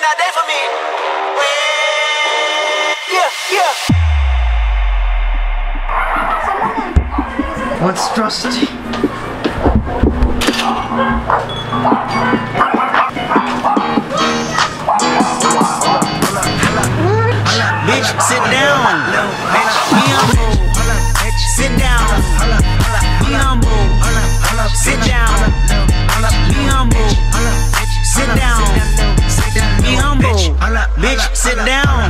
spend all day for me. Yeah, yeah. Monstrosity. Bitch, sit down. Bitch, sit down.